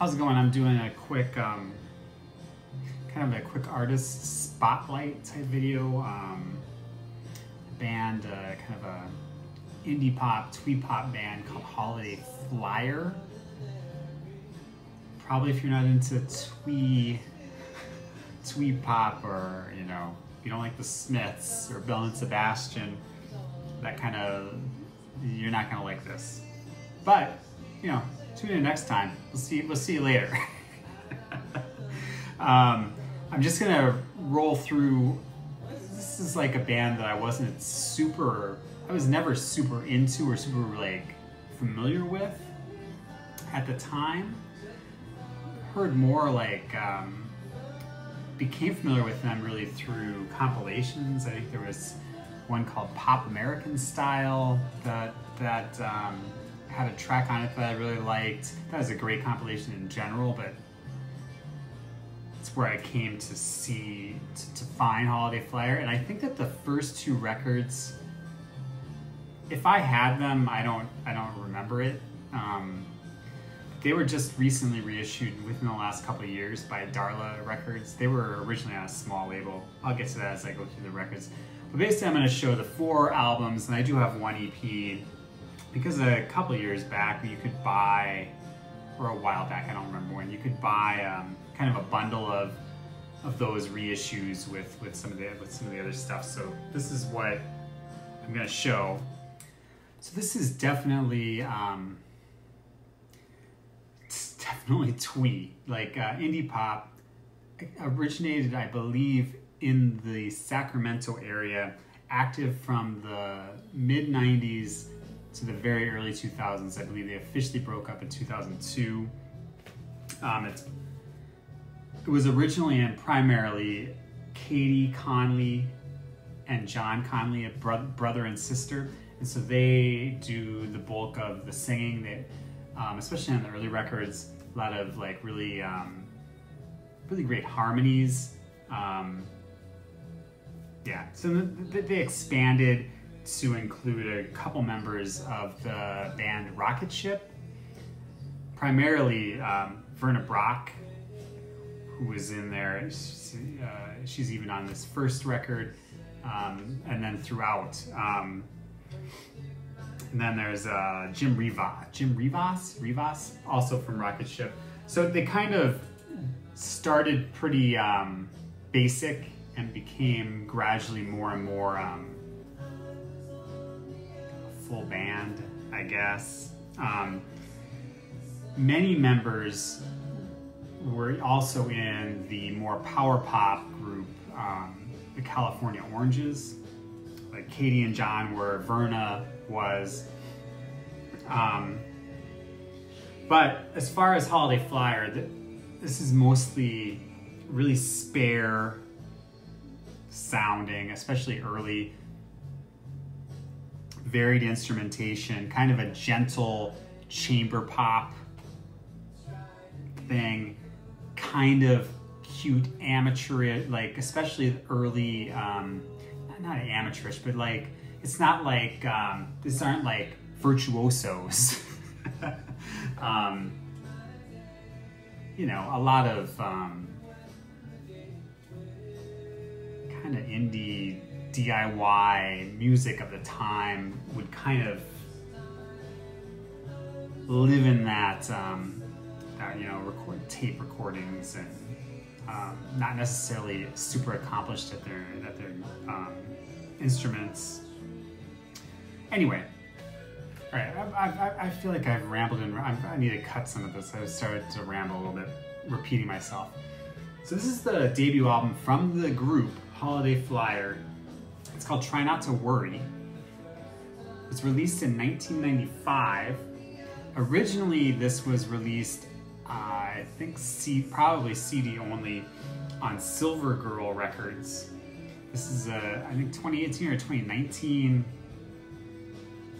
How's it going? I'm doing a quick, um, kind of a quick artist spotlight type video. Um, band, uh, kind of a indie pop, twee pop band called Holiday Flyer. Probably if you're not into twee, twee pop or, you know, you don't like the Smiths or Belle and Sebastian, that kind of, you're not gonna like this. But, you know, tune in next time. We'll see, we'll see you later. um, I'm just gonna roll through, this is like a band that I wasn't super, I was never super into or super like familiar with at the time. Heard more like, um, became familiar with them really through compilations. I think there was one called Pop American Style that that um, had a track on it that I really liked. That was a great compilation in general, but it's where I came to see to, to find Holiday Flyer, and I think that the first two records, if I had them, I don't I don't remember it. Um, they were just recently reissued within the last couple years by Darla Records. They were originally on a small label. I'll get to that as I go through the records. But basically, I'm going to show the four albums, and I do have one EP because a couple years back you could buy, or a while back, I don't remember when, you could buy um, kind of a bundle of of those reissues with with some of the with some of the other stuff. So this is what I'm going to show. So this is definitely. Um, definitely twee, like uh, indie pop originated, I believe, in the Sacramento area, active from the mid 90s to the very early 2000s. I believe they officially broke up in 2002. Um, it was originally and primarily Katie Conley and John Conley, a bro- brother and sister, and so they do the bulk of the singing. That, um, especially on the early records, a lot of like really, um, really great harmonies. Um, yeah, so they expanded to include a couple members of the band Rocketship, primarily um, Verna Brock, who was in there. She, uh, she's even on this first record, um, and then throughout. Um, and then there's uh, Jim Rivas, Jim Rivas, Rivas, also from Rocketship. So they kind of started pretty um, basic and became gradually more and more um, full band, I guess. Um, many members were also in the more power pop group, um, the California Oranges. Like Katie and John were, Verna was. Um, but as far as Holiday Flyer, this is mostly really spare sounding, especially early. Varied instrumentation, kind of a gentle chamber pop thing, kind of cute amateur, like especially early, um, not amateurish, but like it's not like um, these aren't like virtuosos. um, you know, a lot of um, kind of indie DIY music of the time would kind of live in that, um, that you know, record tape recordings and um, not necessarily super accomplished at their at their um, instruments. Anyway, all right, I, I, I feel like I've rambled and I need to cut some of this. I started to ramble a little bit, repeating myself. So this is the debut album from the group Holiday Flyer. It's called Try Not to Worry. It's released in 1995. Originally, this was released, uh, I think, C probably CD only on Silver Girl Records. This is a, I think, 2018 or 2019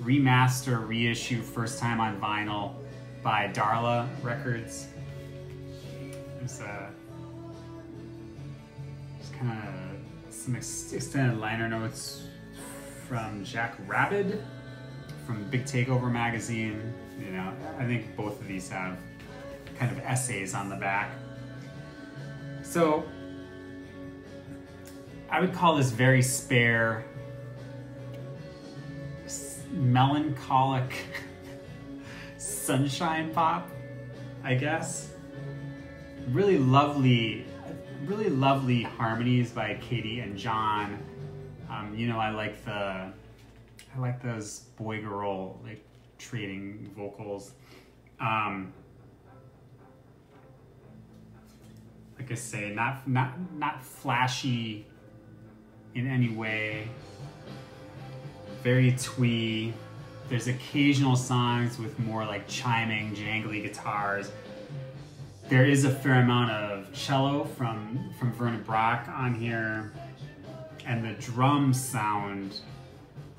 remaster, reissue, first time on vinyl by Darla Records. There's a, just kind of some ex extended liner notes from Jack Rabid from Big Takeover magazine. You know, I think both of these have kind of essays on the back. So I would call this very spare, melancholic sunshine pop, I guess. Really lovely, really lovely harmonies by Katie and John. Um, you know, I like the, I like those boy girl like trading vocals. Um, like I say, not not not flashy in any way. Very twee. There's occasional songs with more like chiming, jangly guitars. There is a fair amount of cello from from Verna Brock on here, and the drum sound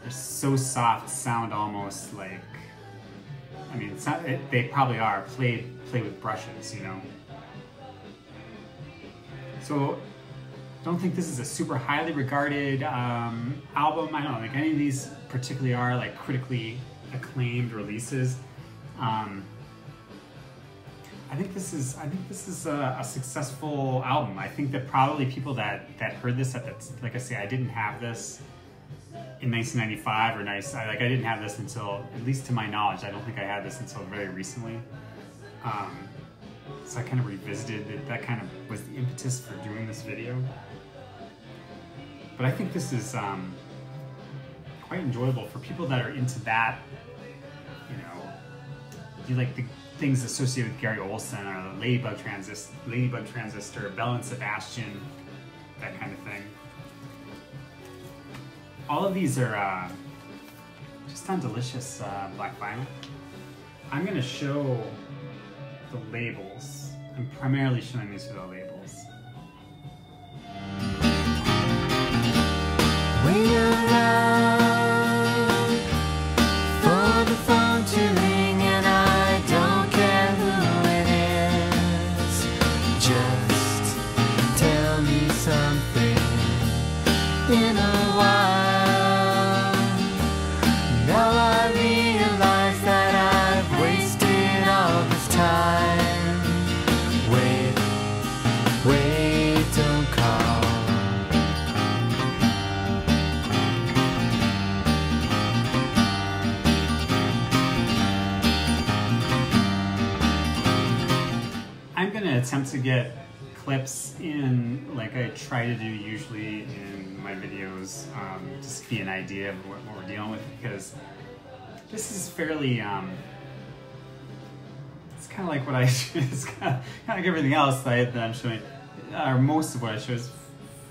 they're so soft, sound almost like I mean, not, it, they probably are played play with brushes, you know. So, don't think this is a super highly regarded um, album. I don't think any of these particularly are like critically acclaimed releases. Um, I think this is I think this is a, a, successful album. I think that probably people that that heard this at that like I say I didn't have this in 1995 or nice. Like I didn't have this until, at least to my knowledge, I don't think I had this until very recently. Um, so I kind of revisited it. That kind of was the impetus for doing this video. But I think this is um, quite enjoyable for people that are into that. Like the things associated with Gary Olson or the Ladybug Transistor, Ladybug Transistor, Belle and Sebastian, that kind of thing all of these are uh, just on delicious uh, black vinyl. I'm gonna show the labels. I'm primarily showing these for the labels. Attempt to get clips in like I try to do usually in my videos, um, just be an idea of what, what, we're dealing with because this is fairly, um, it's kind of like what I, it's kind of, like everything else that, I, that I'm showing, or most of what I show is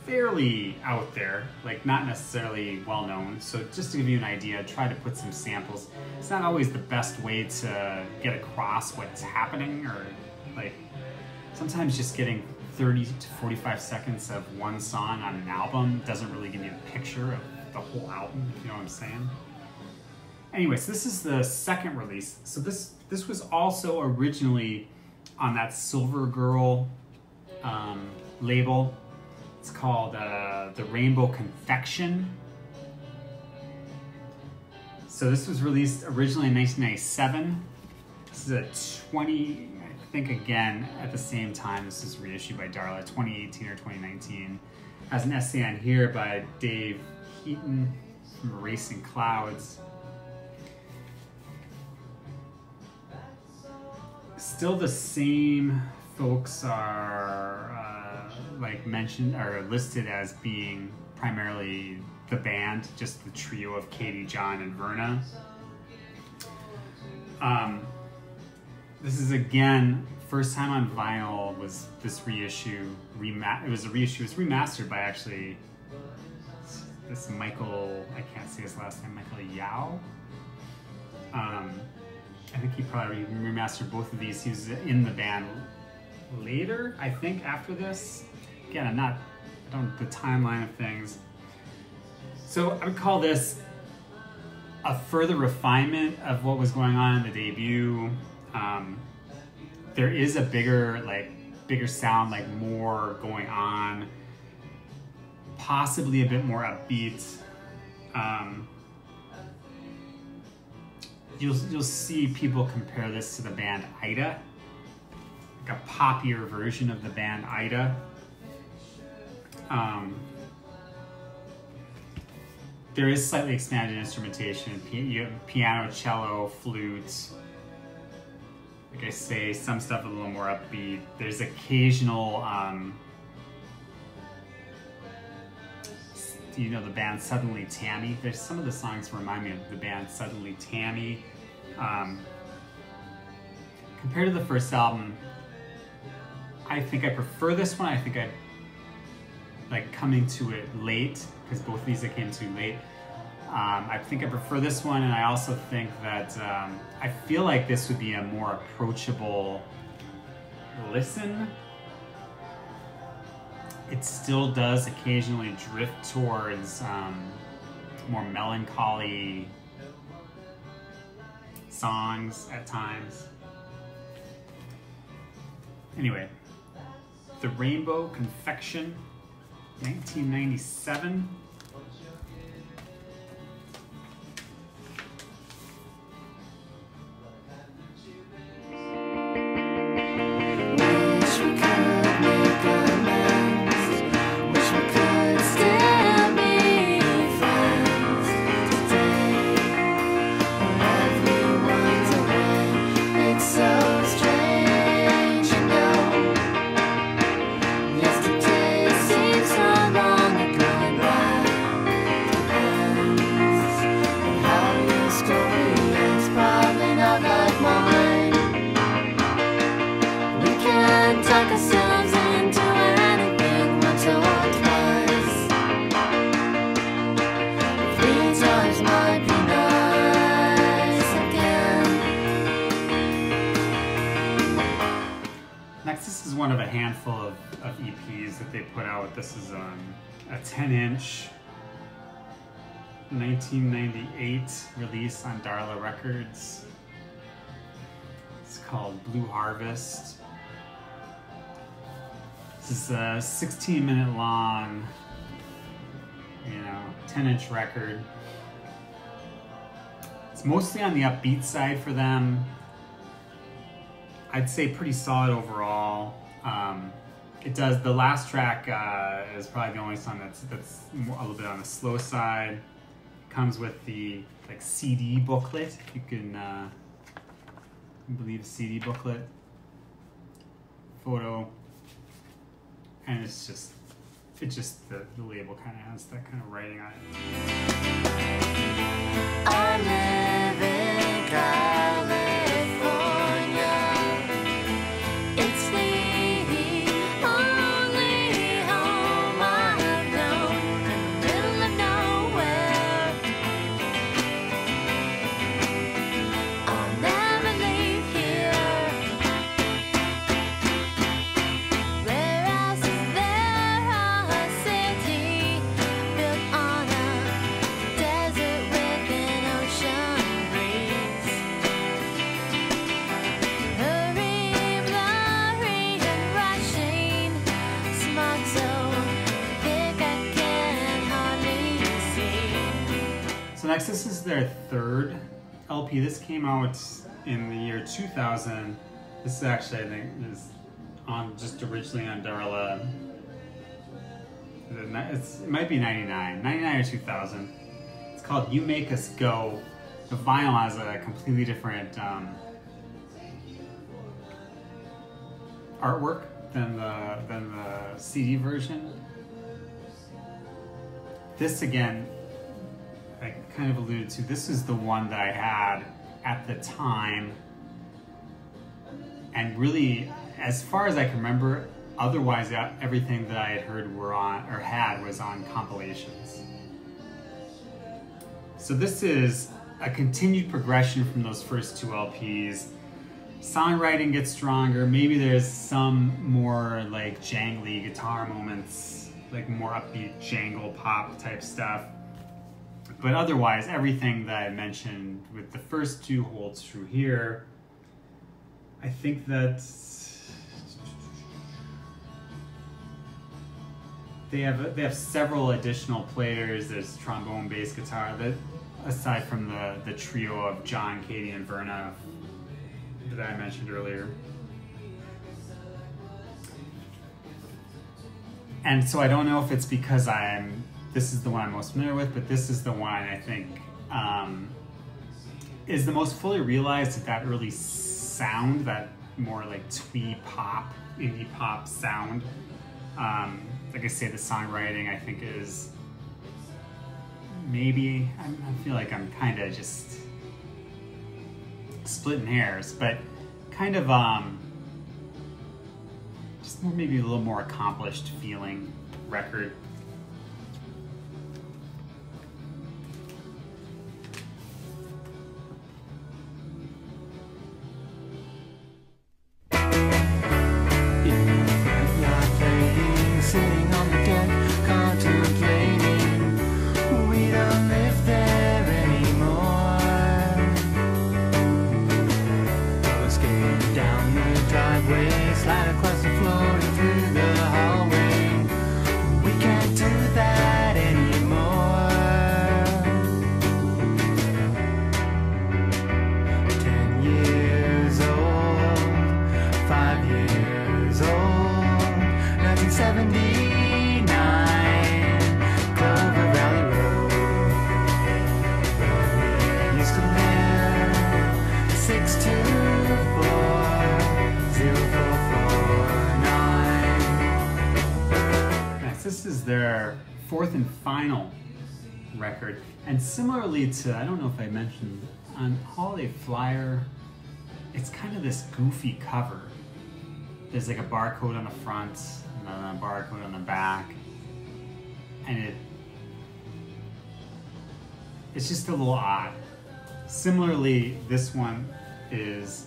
fairly out there, like not necessarily well known. So just to give you an idea, try to put some samples. It's not always the best way to get across what's happening or like sometimes just getting 30 to 45 seconds of one song on an album doesn't really give you a picture of the whole album, if you know what I'm saying. Anyways, this is the second release. So this this was also originally on that Silver Girl um, label. It's called uh, the Rainbow Confection. So this was released originally in 1997. This is a 20 think again at the same time, this is reissued by Darla, 2018 or 2019. Has an essay on here by Dave Heaton from Erasing Clouds. Still the same folks are uh, like mentioned are listed as being primarily the band, just the trio of Katie, John, and Verna. Um, this is again first time on vinyl was this reissue. Rema- it was a reissue. It was remastered by actually this Michael. I can't say his last name. Michael Yao. Um, I think he probably remastered both of these. He was in the band later. I think after this. Again, I'm not. I don't the timeline of things. So I would call this a further refinement of what was going on in the debut. Um, there is a bigger like bigger sound, like more going on, possibly a bit more upbeat. Um, you'll you'll see people compare this to the band Ida. like a poppier version of the band Ida. Um, there is slightly expanded instrumentation, piano, cello, flute. I say, some stuff a little more upbeat. There's occasional, um, you know, the band Suddenly Tammy. There's some of the songs remind me of the band Suddenly Tammy. Um, compared to the first album, I think I prefer this one. I think I like coming to it late because both of these I came to late. Um, I think I prefer this one, and I also think that um, I feel like this would be a more approachable listen. It still does occasionally drift towards um, more melancholy songs at times. Anyway, The Rainbow Confection, 1997. 1998 release on Darla Records. It's called Blue Harvest. This is a 16 minute long, you know, 10 inch record. It's mostly on the upbeat side for them. I'd say pretty solid overall. Um, it does. The last track uh, is probably the only song that's that's a little bit on the slow side. Comes with the like CD booklet. You can uh, believe CD booklet photo, and it's just it just the, the label kind of has that kind of writing on it. Their third LP. This came out in the year 2000. This is actually, I think, is on just originally on Darla. It's, it might be 99, 99 or 2000. It's called You Make Us Go. The vinyl has a completely different um, artwork than the than the CD version. This again I kind of alluded to, this is the one that I had at the time. And really, as far as I can remember, otherwise everything that I had heard were on, or had, was on compilations. So this is a continued progression from those first two LPs. Songwriting gets stronger. Maybe there's some more like jangly guitar moments, like more upbeat jangle pop type stuff but otherwise, everything that I mentioned with the first two holds true here. I think that they have they have several additional players. There's trombone, bass, guitar. That aside from the the trio of John, Katie, and Verna that I mentioned earlier. And so I don't know if it's because I'm this is the one I'm most familiar with, but this is the one I think um, is the most fully realized at that early sound, that more like twee pop, indie pop sound. Um, like I say, the songwriting I think is maybe I, I feel like I'm kind of just splitting hairs, but kind of um, just maybe a little more accomplished feeling record. The slide across record. And similarly to, I don't know if I mentioned, on Holiday Flyer, it's kind of this goofy cover. There's like a barcode on the front and then a barcode on the back. And it it's just a little odd. Similarly, this one is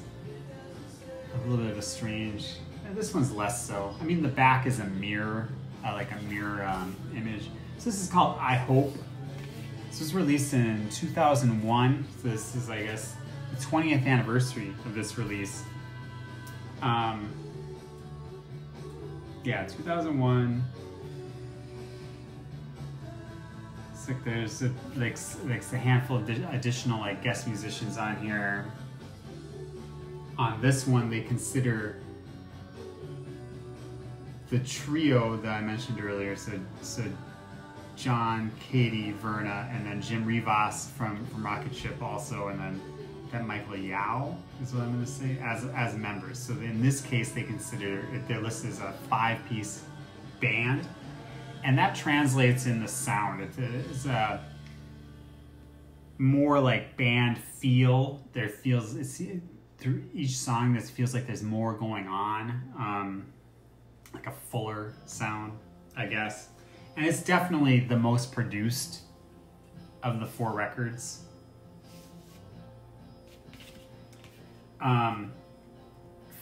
a little bit of a strange. This one's less so. I mean, the back is a mirror, uh, like a mirror um, image. So this is called I Hope. This was released in 2001. So this is, I guess, the 20th anniversary of this release. Um, yeah, 2001. It's like there's a, like like a handful of additional like guest musicians on here. On this one, they consider the trio that I mentioned earlier. So so John, Katie, Verna, and then Jim Rivas from from Rocketship also, and then that Michael Yao is what I'm going to say as as members. So in this case, they consider they're listed as a five piece band and that translates in the sound. It's a more like band feel. There feels it's through each song. This feels like there's more going on, um, like a fuller sound, I guess. And it's definitely the most produced of the four records. Um,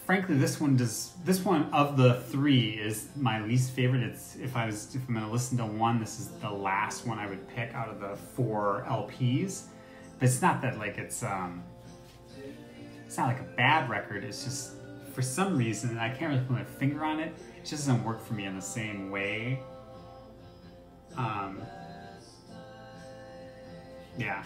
frankly, this one does. This one of the three is my least favorite. It's if I was if I'm to listen to one, this is the last one I would pick out of the four LPs. But it's not that like it's um, it's not like a bad record. It's just for some reason I can't really put my finger on it. It just doesn't work for me in the same way. Um, yeah.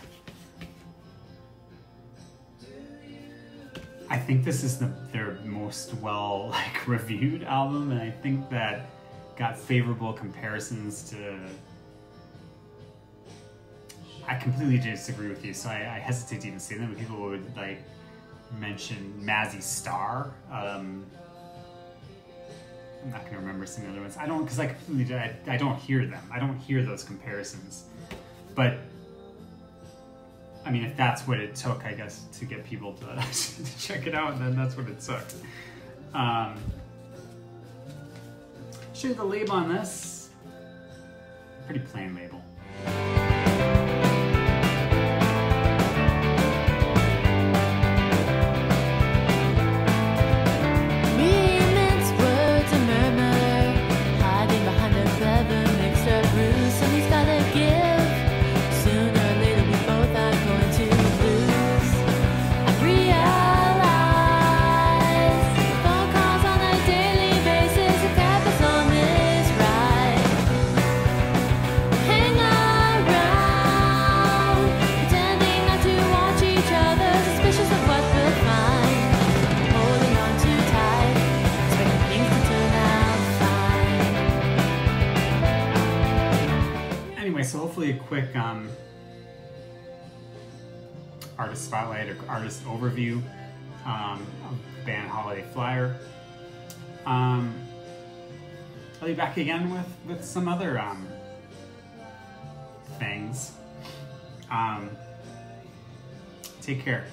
I think this is the their most well like reviewed album, and I think that got favorable comparisons to. I completely disagree with you, so I, I hesitate to even say them. People would like mention Mazzy Star. Um, I'm not gonna remember some of the other ones. I don't because I completely I, I don't hear them. I don't hear those comparisons, but I mean, if that's what it took, I guess, to get people to, to check it out, then that's what it took. Um, you the label on this. Pretty plain label. Um, artist spotlight or artist overview um, of band Holiday Flyer. Um, I'll be back again with, with some other um, things. Um, take care.